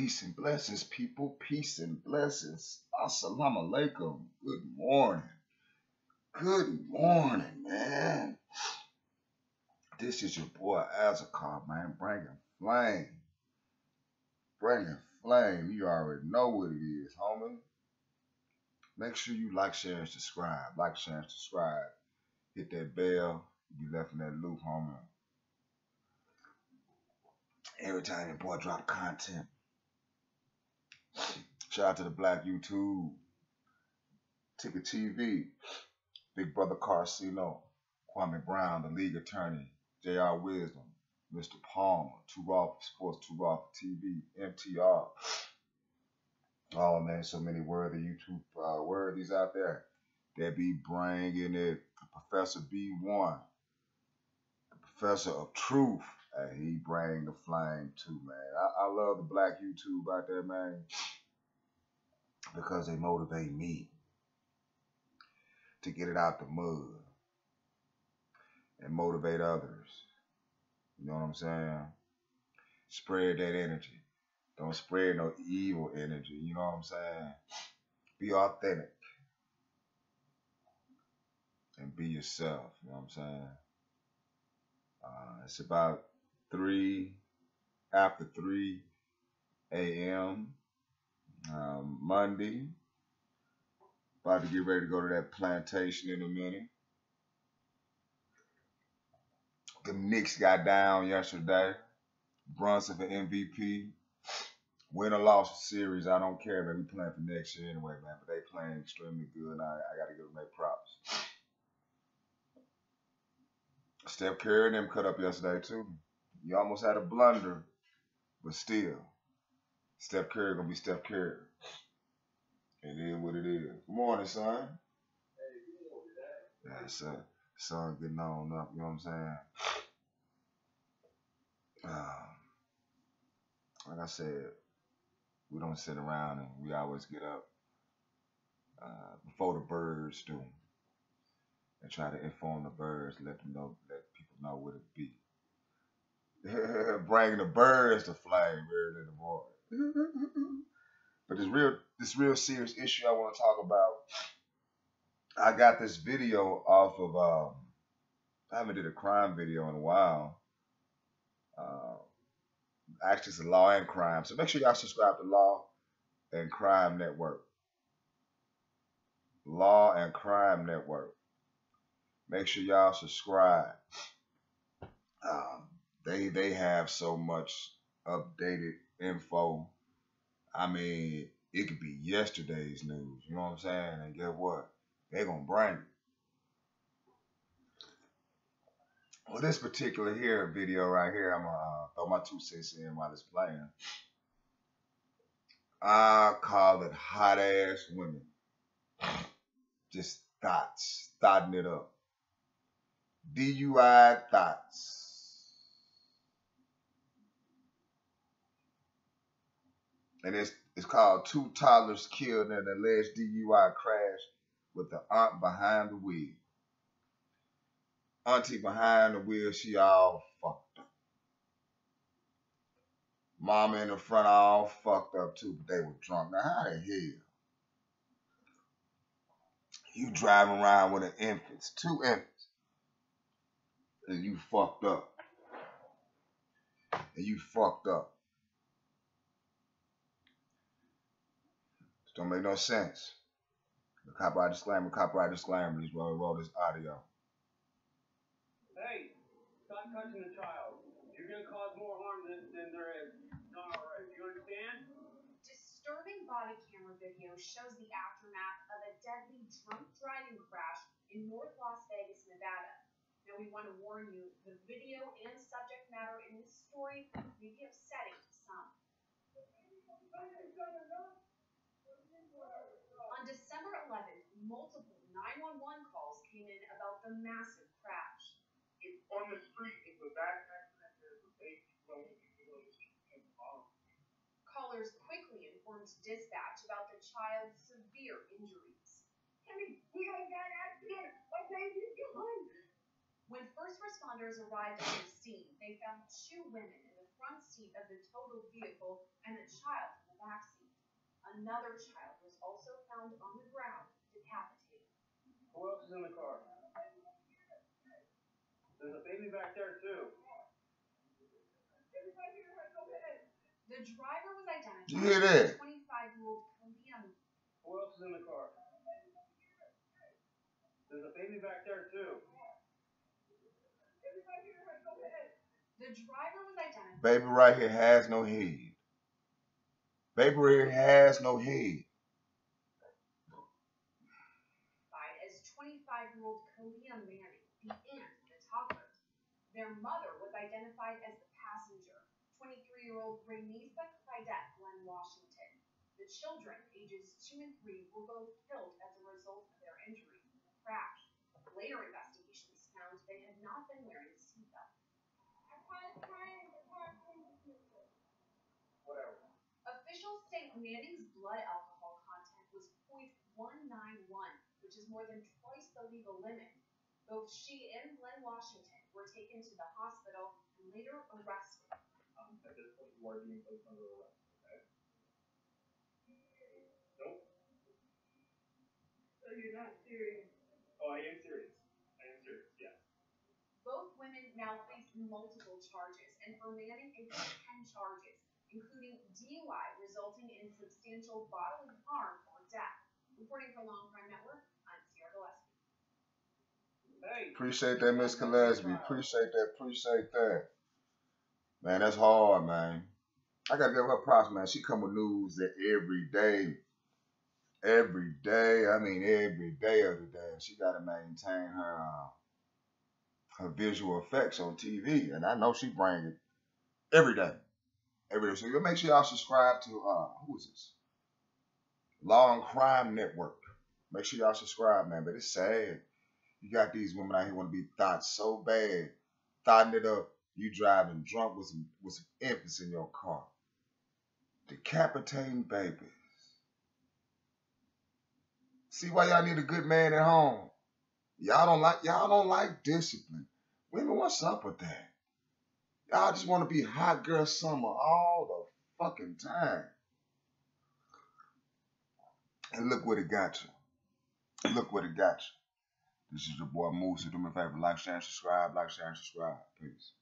Peace and blessings, people. Peace and blessings. Assalamu alaikum. Good morning. Good morning, man. This is your boy Azakar, man. Bringing flame. Bringing flame. You already know what it is, homie. Make sure you like, share, and subscribe. Like, share, and subscribe. Hit that bell. You left in that loop, homie. Every time your boy drop content. Shout out to the Black YouTube. Ticket TV. Big Brother Carcino. Kwame Brown, the league attorney. JR Wisdom. Mr. Palmer. Too Raw for Sports, Too Raw for TV. MTR. Oh man, so many worthy YouTube uh, worthies out there. They be bringing it. Professor B1, the Professor of Truth. Hey, he bring the flame too, man. I, I love the black YouTube out there, man, because they motivate me to get it out the mud and motivate others. You know what I'm saying? Spread that energy. Don't spread no evil energy. You know what I'm saying? Be authentic and be yourself. You know what I'm saying? Uh, it's about three after three a.m. Um, Monday. About to get ready to go to that plantation in a minute. The Knicks got down yesterday. Brunson for MVP. Win or loss the series, I don't care, man. We playing for next year anyway, man. But they playing extremely good, I, I got to give them their props. Steph Curry and them cut up yesterday too. You almost had a blunder, but still, Steph Curry gonna be Steph Curry. It is what it is. Good morning, son. Yeah, son. Son getting on up. You know what I'm saying? Um, like I said, we don't sit around and we always get up uh, before the birds do and try to inform the birds, let them know, let people know what it be. Bringing the birds to flame early in the morning. but this real, this real serious issue I want to talk about. I got this video off of. Um, I haven't did a crime video in a while. Uh, actually, it's a law and crime. So make sure y'all subscribe to Law and Crime Network. Law and Crime Network. Make sure y'all subscribe. Um, they they have so much updated info. I mean, it could be yesterday's news. You know what I'm saying? And guess what? They're gonna bring it. Well, this particular here video right here, I'm gonna uh, throw my two cents in while it's playing. I call it hot ass women. Just thots, thotting it up. DUI thots. And it's it's called Two Toddlers Killed in an Alleged DUI Crash with the aunt behind the wheel. Auntie behind the wheel, she all fucked up. Mama in the front all fucked up too, but they were drunk. Now how the hell? You driving around with an infant, two infants, and you fucked up. And you fucked up. Don't make no sense. The copyright disclaimer, copyright disclaimer is why we roll this audio. Hey, stop touching the child. You're gonna cause more harm than, than there is. Not alright. You understand? Disturbing body camera video shows the aftermath of a deadly drunk driving crash in North Las Vegas, Nevada. Now we want to warn you, the video and subject matter in this story may be upsetting to some. Multiple 911 calls came in about the massive crash. It's on the street. It's a bad accident. There's a baby going Callers quickly informed dispatch about the child's severe injuries. Hey, we got a bad accident. My baby's gone. When first responders arrived at the scene, they found two women in the front front seat of the totaled vehicle and a child in the back seat. Another child was also found on the ground, decapitated. Who else is in the car? There's a baby back there too. The driver was identified You hear that? as 25-year-old Kaliam. Who else is in the car? There's a baby back there too. The driver was identified Baby right here has no head. Baby right here has no head. as 25-year-old Kaliam Manning, the aunt of the toddler. Their mother was identified as the passenger, 23-year-old Rainisa Claudette Glenn Washington. The children, ages 2 and 3, were both killed as a result of their injuries in the crash. Later investigations found they had not been wearing seatbelts. Whatever. Officials say Manning's blood alcohol content was 0.191, which is more than twice the legal limit. Both she and Glenn Washington were taken to the hospital and later arrested. Um, at this point, you are being placed under arrest. Okay. Nope. So you're not serious? Oh, I am serious. I am serious. Yes. Both women now face multiple charges, and for Manning, it was 10 charges, including DUI resulting in substantial bodily harm or death. Reporting for Law and Crime Network, I'm Sierra Gillespie. Hey. Appreciate that, Miss Gillespie. Appreciate that. Appreciate that. Man, that's hard, man. I gotta give her props, man. She come with news every day. Every day. I mean, every day of the day. She gotta maintain her uh, her visual effects on TV, and I know she bring it every day. Every day. So you make sure y'all subscribe to uh, who is this? Law and Crime Network. Make sure y'all subscribe, man. But it's sad. You got these women out here want to be thought so bad, thotting it up. You driving drunk with some with some infants in your car, decapitating babies. See why y'all need a good man at home. Y'all don't like y'all don't like discipline. Women, what's up with that? Y'all just want to be hot girl summer all the fucking time. And look what it got you. Look what it got you. This is your boy Moose. Do me a favor, like, share, and subscribe. Like, share, and subscribe. Peace.